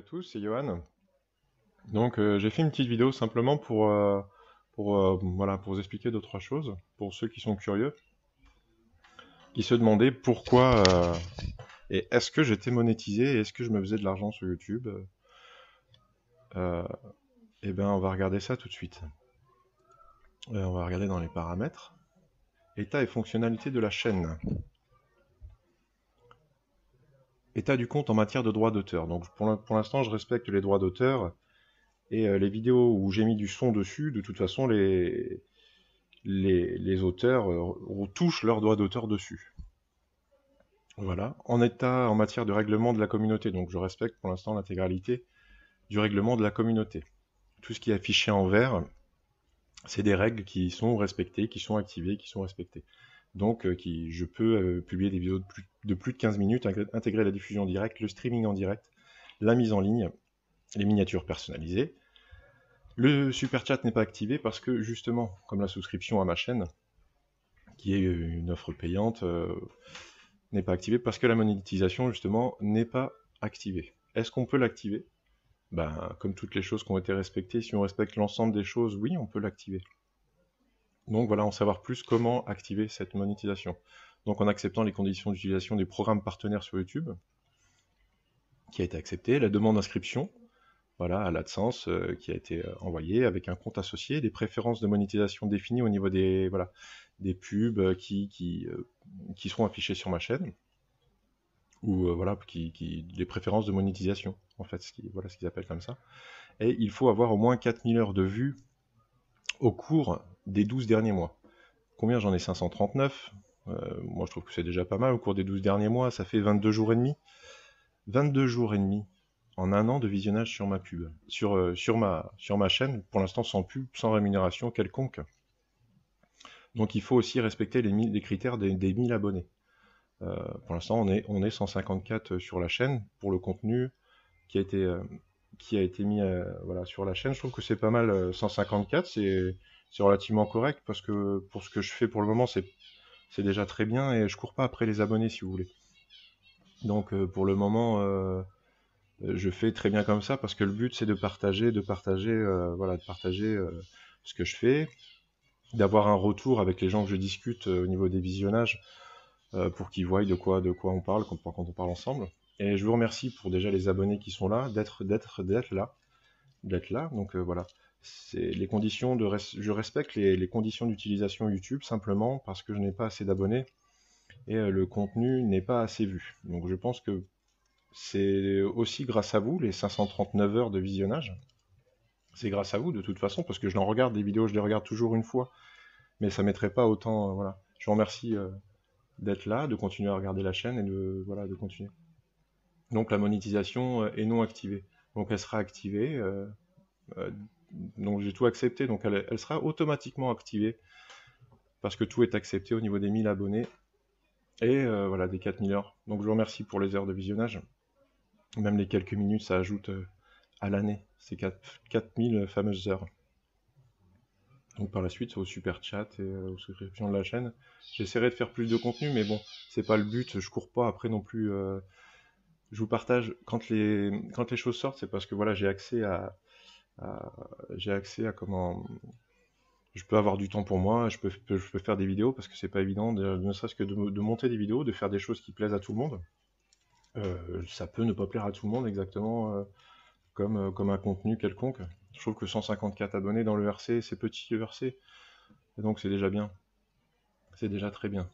à tous, c'est Johan. Donc euh, j'ai fait une petite vidéo simplement pour, euh, euh, voilà, pour vous expliquer deux, trois choses, pour ceux qui sont curieux, qui se demandaient pourquoi et est-ce que j'étais monétisé et est-ce que je me faisais de l'argent sur YouTube. et ben on va regarder ça tout de suite. on va regarder dans les paramètres. État et fonctionnalité de la chaîne état du compte en matière de droit d'auteur. Donc pour l'instant, je respecte les droits d'auteur et euh, les vidéos où j'ai mis du son dessus, de toute façon, les, les, auteurs euh, touchent leurs droits d'auteur dessus. Voilà. En état en matière de règlement de la communauté, donc je respecte pour l'instant l'intégralité du règlement de la communauté. Tout ce qui est affiché en vert, c'est des règles qui sont respectées, qui sont activées, qui sont respectées donc euh, qui, je peux euh, publier des vidéos de plus, de plus, de 15 minutes, intégrer la diffusion en direct, le streaming en direct, la mise en ligne, les miniatures personnalisées. Le super chat n'est pas activé parce que justement, comme la souscription à ma chaîne, qui est une offre payante, euh, n'est pas activée parce que la monétisation justement n'est pas activée. Est-ce qu'on peut l'activer? Ben, comme toutes les choses qui ont été respectées, si on respecte l'ensemble des choses, oui, on peut l'activer. Donc voilà, en savoir plus comment activer cette monétisation. Donc en acceptant les conditions d'utilisation des programmes partenaires sur YouTube, qui a été accepté, la demande d'inscription, voilà, à l'AdSense euh, qui a été euh, envoyée avec un compte associé, des préférences de monétisation définies au niveau des, voilà, des pubs euh, qui, qui, qui seront affichées sur ma chaîne, ou voilà, qui, qui, les préférences de monétisation, en fait, ce qui, voilà ce qu'ils appellent comme ça. Et il faut avoir au moins 4000 heures de vues au cours des 12 derniers mois. Combien j'en ai 539 euh, Moi je trouve que c'est déjà pas mal. Au cours des 12 derniers mois, ça fait 22 jours et demi. 22 jours et demi en un an de visionnage sur ma pub, sur, euh, sur, ma, chaîne, pour l'instant sans pub, sans rémunération quelconque. Donc il faut aussi respecter les, critères des, 1000 abonnés. Euh, pour l'instant, on est, on est 154 sur la chaîne pour le contenu qui a été, mis sur la chaîne. Je trouve que c'est pas mal 154, c'est c'est relativement correct parce que pour ce que je fais pour le moment, c'est déjà très bien et je cours pas après les abonnés si vous voulez. Donc euh, pour le moment, euh, je fais très bien comme ça parce que le but c'est de partager, de partager, euh, voilà, de partager ce que je fais, d'avoir un retour avec les gens que je discute au niveau des visionnages pour qu'ils voient de quoi, de quoi on parle quand, on parle ensemble. Et je vous remercie pour déjà les abonnés qui sont là, d'être d'être d'être là, d'être là. Donc voilà les conditions je respecte les, conditions d'utilisation YouTube simplement parce que je n'ai pas assez d'abonnés et euh, le contenu n'est pas assez vu. Donc je pense que c'est aussi grâce à vous, les 539 heures de visionnage. C'est grâce à vous de toute façon, parce que je n'en regarde des vidéos, je les regarde toujours une fois, mais ça mettrait pas autant. Euh, voilà. Je vous remercie euh, d'être là, de continuer à regarder la chaîne et de voilà de continuer. Donc la monétisation est non activée. Donc elle sera activée donc j'ai tout accepté, donc elle, sera automatiquement activée parce que tout est accepté au niveau des 1000 abonnés et euh, voilà des 4000 heures. Donc je vous remercie pour les heures de visionnage. Même les quelques minutes, ça ajoute euh, à l'année ces 4000 fameuses heures. Donc par la suite, au super chat et euh, aux subscriptions de la chaîne, j'essaierai de faire plus de contenu, mais bon, c'est pas le but. Je cours pas après non plus. je vous partage quand les quand les choses sortent, c'est parce que voilà, j'ai accès à j'ai accès à comment je peux avoir du temps pour moi, je peux, je peux faire des vidéos parce que c'est pas évident, ne serait-ce que de, monter des vidéos, de faire des choses qui plaisent à tout le monde. Euh, ça peut ne pas plaire à tout le monde exactement euh, comme, euh, comme un contenu quelconque. Je trouve que 154 abonnés dans le RC, c'est petit le RC, et donc c'est déjà bien. C'est déjà très bien.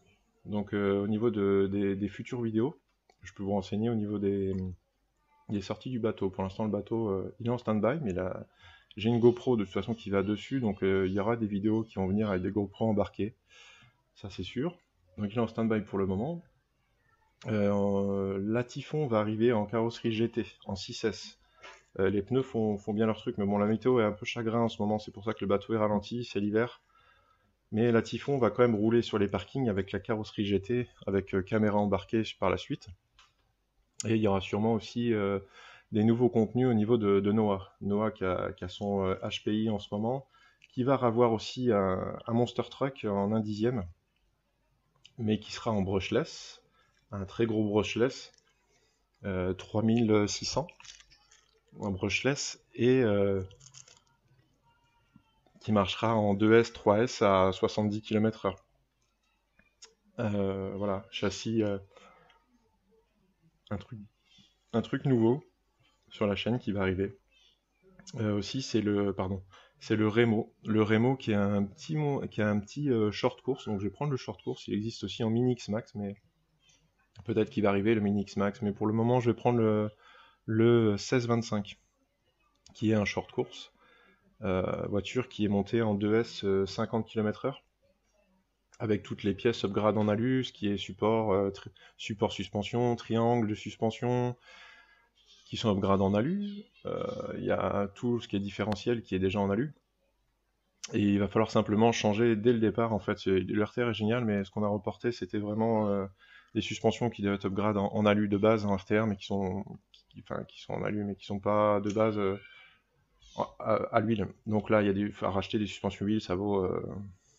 Donc au niveau de, des futures vidéos, je peux vous renseigner au niveau des, il est sorti du bateau. Pour l'instant, le bateau, euh, il est en stand-by, mais j'ai une GoPro de toute façon qui va dessus, donc euh, il y aura des vidéos qui vont venir avec des GoPro embarquées. Ça, c'est sûr. Donc il est en stand-by pour le moment. Euh, la Typhon va arriver en carrosserie GT, en 6S. les pneus font, bien leur truc, mais bon, la météo est un peu chagrin en ce moment, c'est pour ça que le bateau est ralenti, c'est l'hiver. Mais la Typhon va quand même rouler sur les parkings avec la carrosserie GT, avec caméra embarquée par la suite. Et il y aura sûrement aussi euh, des nouveaux contenus au niveau de, Noah. Noah qui a, son HPI euh, en ce moment, qui va avoir aussi un, Monster Truck en 1 dixième, mais qui sera en brushless, un très gros brushless, 3600. en brushless et qui marchera en 2S, 3S à 70 km/h. voilà, châssis, un truc, nouveau sur la chaîne qui va arriver. aussi, c'est le, pardon, c'est le Remo. Le Remo qui a un petit short course. Donc je vais prendre le short course. Il existe aussi en Mini X Max, mais peut-être qu'il va arriver le Mini X Max. Mais pour le moment, je vais prendre le, le 1625, qui est un short course. Euh, voiture qui est montée en 2S 50 km/h avec toutes les pièces upgrade en alu, ce qui est support, euh, support suspension, triangle de suspension, qui sont upgrade en alu. Euh, il y a tout ce qui est différentiel qui est déjà en alu. Et il va falloir simplement changer dès le départ. En fait, le est génial, mais ce qu'on a reporté, c'était vraiment des suspensions qui devaient être upgrade en, alu de base en RTR, mais qui sont, enfin, qui sont en alu, mais qui sont pas de base à, l'huile. Donc là, il y a des, à racheter des suspensions huile, ça vaut euh,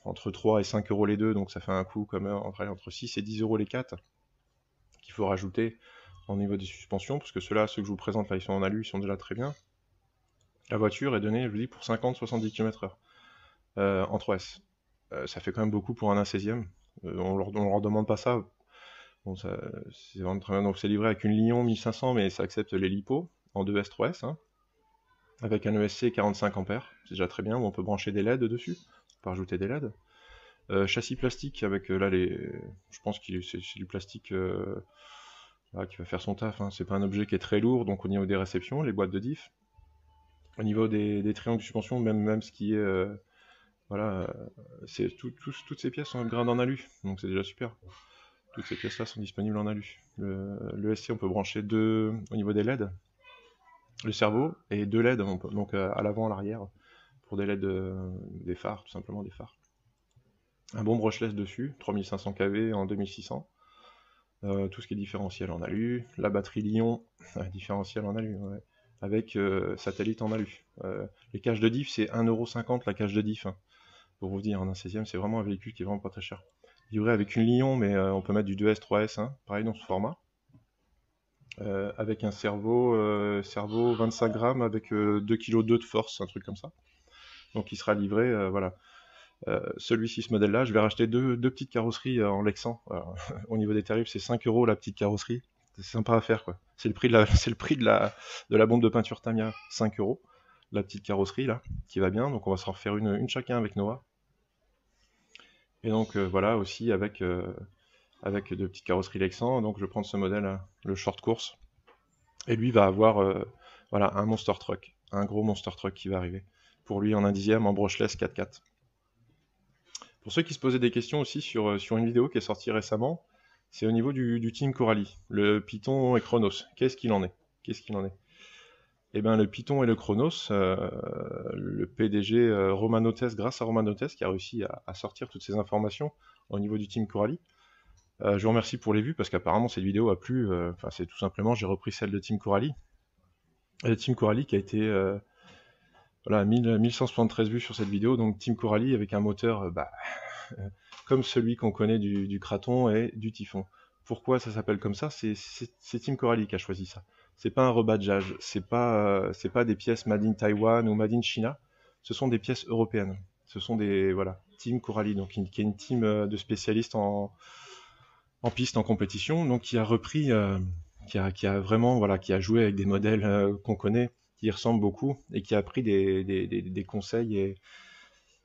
entre 3 et 5 euros les deux, donc ça fait un coût comme entre, entre 6 et 10 euros les 4 qu'il faut rajouter au niveau des suspensions, parce que ceux-là, ceux que je vous présente là, ils sont en alu, ils sont déjà très bien. La voiture est donnée, je vous dis, pour 50-70 km/h en 3S. Euh, ça fait quand même beaucoup pour un 1 16e. Euh, on leur, leur demande pas ça. C'est vraiment très bien. Donc c'est livré avec une Lyon 1500, mais ça accepte les LiPo en 2S, 3S. Hein avec un ESC 45 ampères, c'est déjà très bien, on peut brancher des LED dessus, peut rajouter des LED. Euh, châssis plastique avec euh, là les, je pense que c'est du plastique euh, qui va faire son taf. Hein. C'est pas un objet qui est très lourd, donc au niveau des réceptions, les boîtes de diff, au niveau des, triangles de suspension, même même ce qui est, voilà, c'est toutes ces pièces sont upgrade en alu, donc c'est déjà super. Toutes ces pièces là sont disponibles en alu. Le, le SC on peut brancher deux au niveau des LED, le cerveau et deux LED, donc à l'avant, à l'arrière, pour des LED, euh, des phares, tout simplement des phares. Un bon brushless dessus, 3500 kV en 2600. Euh, tout ce qui est différentiel en alu, la batterie Lyon, différentiel en alu, avec satellite en alu. les caches de diff, c'est 1,50€ la cage de diff, hein. pour vous dire, en un 16 c'est vraiment un véhicule qui est vraiment pas très cher. Livré avec une Lyon, mais on peut mettre du 2S, 3S, hein, pareil dans ce format. Euh, avec un cerveau, euh, cerveau 25 grammes avec 2 kg de force, un truc comme ça. Donc il sera livré, euh, voilà. Celui-ci, ce modèle-là, je vais racheter deux, petites carrosseries en Lexan. au niveau des tarifs, c'est 5 euros la petite carrosserie. C'est sympa à faire, quoi. C'est le prix de la, c'est le prix de la, de la bombe de peinture Tamiya, 5 euros. La petite carrosserie, là, qui va bien. Donc on va s'en refaire une, une chacun avec Noah. Et donc voilà, aussi avec avec deux petites carrosseries Lexan. Donc je vais prendre ce modèle, le short course. Et lui va avoir euh, voilà, un monster truck, un gros monster truck qui va arriver. Pour lui en un dixième, en brushless 4x4. Pour ceux qui se posaient des questions aussi sur, euh, sur une vidéo qui est sortie récemment, c'est au niveau du, team Coralie, le Python et Chronos. Qu'est-ce qu'il en est? Qu'est-ce qu'il en est? Eh bien, le Python et le Chronos, euh, le PDG Romanotes, grâce à Romanotes, qui a réussi à, sortir toutes ces informations au niveau du team Coralie, euh, je vous remercie pour les vues parce qu'apparemment cette vidéo a plu. Euh, enfin, c'est tout simplement, j'ai repris celle de Team Coralie. Et Team Coralie qui a été euh, voilà, 1173 vues sur cette vidéo. Donc Team Coralie avec un moteur bah, comme celui qu'on connaît du, du, Kraton et du Typhon. Pourquoi ça s'appelle comme ça? C'est Team Coralie qui a choisi ça. C'est pas un rebadgeage, c'est pas c'est pas des pièces made in Taiwan ou made in China. Ce sont des pièces européennes. Ce sont des voilà Team Coralie, donc qui est une team de spécialistes en en piste en compétition, donc qui a repris, euh, qui, a, qui, a, vraiment, voilà, qui a joué avec des modèles euh, qu'on connaît, qui ressemblent beaucoup, et qui a pris des, des, conseils et,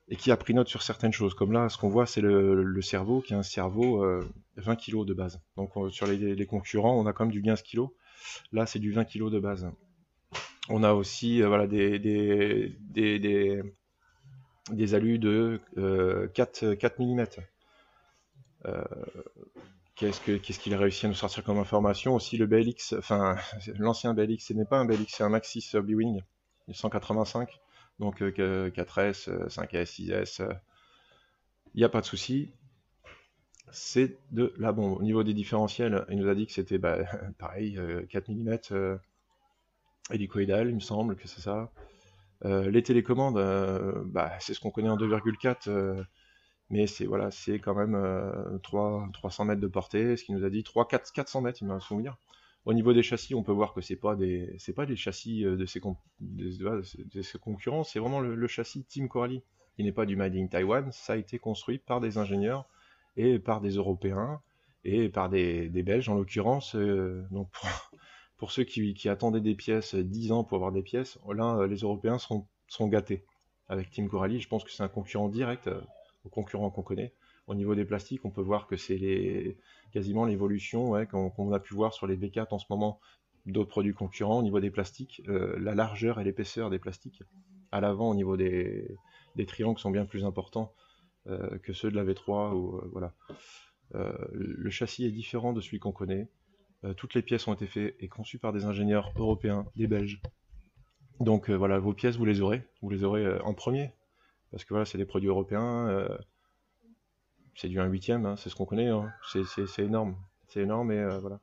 et, qui a pris note sur certaines choses. Comme là, ce qu'on voit, c'est le, le, cerveau, qui a un cerveau 20 euh, kg de base. Donc sur les, les, concurrents, on a quand même du 15 kg. Là, c'est du 20 kg de base. On a aussi voilà, des, des, des, des, alus de 4, 4 mm. Qu'est-ce qu'il a réussi à nous sortir comme information? Aussi le BLX, enfin l'ancien BLX, ce n'est pas un BLX, c'est un Maxis B-Wing 185, donc 4S, 5S, 6S, il n'y a pas de souci. C'est de la bombe. Au niveau des différentiels, il nous a dit que c'était bah, pareil, 4 mm hélicoïdal, il me semble que c'est ça. Euh, les télécommandes, euh, bah, c'est ce qu'on connaît en 2,4 mais c'est voilà, c'est quand même 3, euh, 300 mètres de portée, ce qui nous a dit 3, 4, 400 mètres, il m'a souvenir. Au niveau des châssis, on peut voir que c'est pas des pas des châssis de ses, de, concurrents, c'est vraiment le, châssis Team Coralie. Il n'est pas du Made in Taiwan, ça a été construit par des ingénieurs et par des Européens et par des, Belges en l'occurrence. donc pour, ceux qui, attendaient des pièces 10 ans pour avoir des pièces, là les Européens seront gâtés avec Team Coralie. Je pense que c'est un concurrent direct aux concurrents qu'on connaît. Au niveau des plastiques, on peut voir que c'est les, quasiment l'évolution ouais, qu'on a pu voir sur les B4 en ce moment d'autres produits concurrents. Au niveau des plastiques, euh, la largeur et l'épaisseur des plastiques à l'avant au niveau des, triangles sont bien plus importants euh, que ceux de la V3. Ou, euh, voilà. le châssis est différent de celui qu'on connaît. toutes les pièces ont été faites et conçues par des ingénieurs européens, des Belges. Donc voilà, vos pièces, vous les aurez. Vous les aurez en premier. Parce que voilà, c'est des produits européens c'est du 1 huitième, hein, c'est ce qu'on connaît, hein. c'est énorme, c'est énorme et euh, voilà.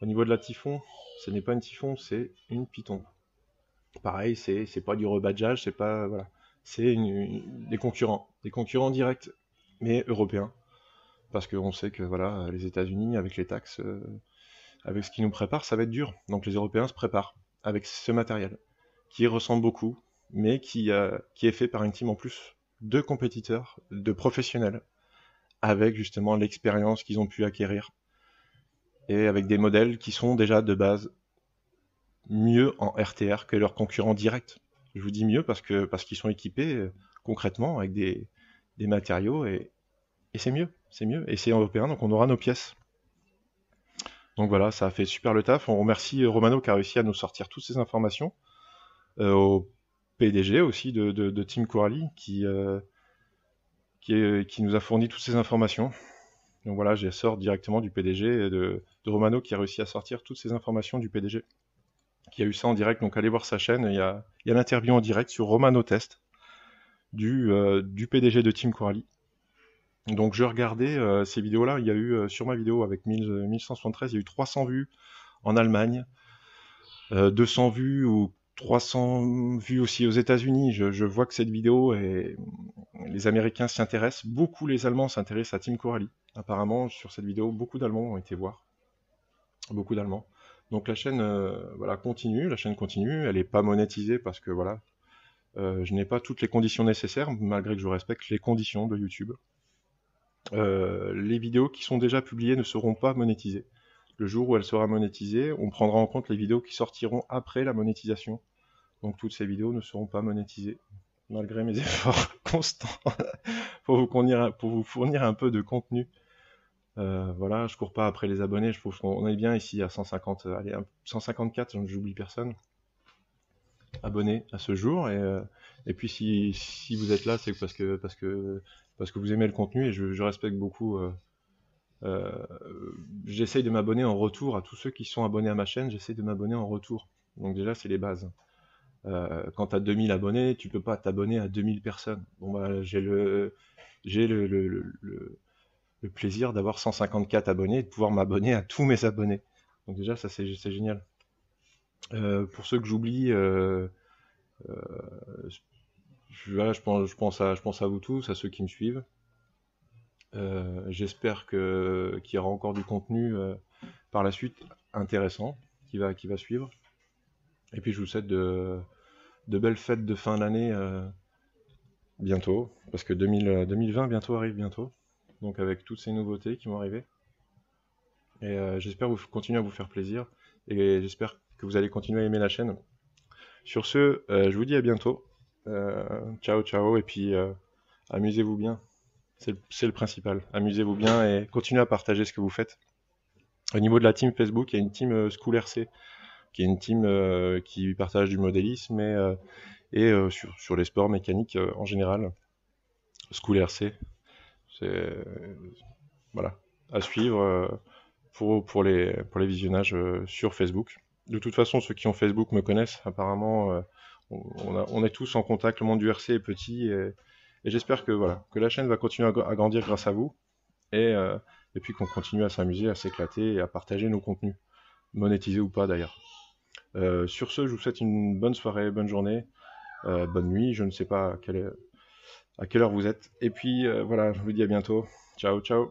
Au niveau de la typhon, ce n'est pas une typhon, c'est une python. Pareil, c'est pas du rebadgeage, c'est pas voilà, c'est des concurrents, des concurrents directs, mais européens, parce qu'on sait que voilà, les États-Unis avec les taxes, euh, avec ce qui nous prépare, ça va être dur. Donc les Européens se préparent avec ce matériel qui ressemble beaucoup, mais qui, euh, qui est fait par une team en plus de compétiteurs, de professionnels avec justement l'expérience qu'ils ont pu acquérir et avec des modèles qui sont déjà de base mieux en RTR que leurs concurrents directs. Je vous dis mieux parce qu'ils sont équipés euh, concrètement avec des, matériaux et, c'est mieux, c'est mieux et c'est européen donc on aura nos pièces. Donc voilà, ça a fait super le taf. On remercie euh, Romano qui a réussi à nous sortir toutes ces informations. PDG aussi de, de, Team Coralie qui, qui, nous a fourni toutes ces informations. Donc voilà, j'ai sort directement du PDG de, Romano qui a réussi à sortir toutes ces informations du PDG, qui a eu ça en direct. Donc allez voir sa chaîne, il y a, l'interview en direct sur Romano Test du, euh, du PDG de Team Coralie. Donc je regardais euh, ces vidéos-là, il y a eu euh, sur ma vidéo avec 1173, il y a eu 300 vues en Allemagne, 200 vues ou 300 vues aussi aux États-Unis. Je, vois que cette vidéo et les Américains s'y intéressent. Beaucoup les Allemands s'intéressent à Team Coralie. Apparemment, sur cette vidéo, beaucoup d'Allemands ont été voir. Beaucoup d'Allemands. Donc la chaîne, euh, voilà, continue. La chaîne continue. Elle n'est pas monétisée parce que voilà, euh, je n'ai pas toutes les conditions nécessaires, malgré que je respecte les conditions de YouTube. Euh, les vidéos qui sont déjà publiées ne seront pas monétisées. Le jour où elle sera monétisée, on prendra en compte les vidéos qui sortiront après la monétisation. Donc toutes ces vidéos ne seront pas monétisées, malgré mes efforts constants pour, vous fournir, un peu de contenu. Euh, voilà, je cours pas après les abonnés, je trouve qu'on est bien ici à 150, allez, 154, j'oublie personne, abonnés à ce jour. Et, euh, puis si, vous êtes là, c'est parce que, vous aimez le contenu et je, respecte beaucoup euh, j'essaye de m'abonner en retour à tous ceux qui sont abonnés à ma chaîne, j'essaye de m'abonner en retour. Donc déjà, c'est les bases. Euh, quand tu as 2000 abonnés, tu peux pas t'abonner à 2000 personnes. Bon bah, j'ai le plaisir d'avoir 154 abonnés et de pouvoir m'abonner à tous mes abonnés. Donc déjà, ça c'est génial. Euh, pour ceux que j'oublie, euh, euh, je pense à vous tous, à ceux qui me suivent. Euh, j'espère qu'il y aura encore du contenu euh, par la suite intéressant qui va, qui va suivre. Et puis je vous souhaite de, belles fêtes de fin d'année euh, bientôt, parce que 2020 bientôt arrive bientôt, donc avec toutes ces nouveautés qui vont arriver. Et j'espère vous continuer à vous faire plaisir, et j'espère que vous allez continuer à aimer la chaîne. Sur ce, je vous dis à bientôt. ciao ciao, et puis amusez-vous bien. C'est le principal. Amusez-vous bien et continuez à partager ce que vous faites. Au niveau de la team Facebook, il y a une team euh, School RC, qui est une team euh, qui partage du modélisme et, euh, sur, les sports mécaniques en général. School RC, c'est voilà, à suivre pour, les, visionnages sur Facebook. De toute façon, ceux qui ont Facebook me connaissent. Apparemment, on, est tous en contact. Le monde du RC est petit et, et j'espère que voilà, que la chaîne va continuer à, grandir grâce à vous. Et, euh, et puis qu'on continue à s'amuser, à s'éclater et à partager nos contenus, monétisés ou pas d'ailleurs. Euh, sur ce, je vous souhaite une bonne soirée, bonne journée, euh, bonne nuit. Je ne sais pas à quelle, à quelle heure vous êtes. Et puis voilà, je vous dis à bientôt. Ciao, ciao.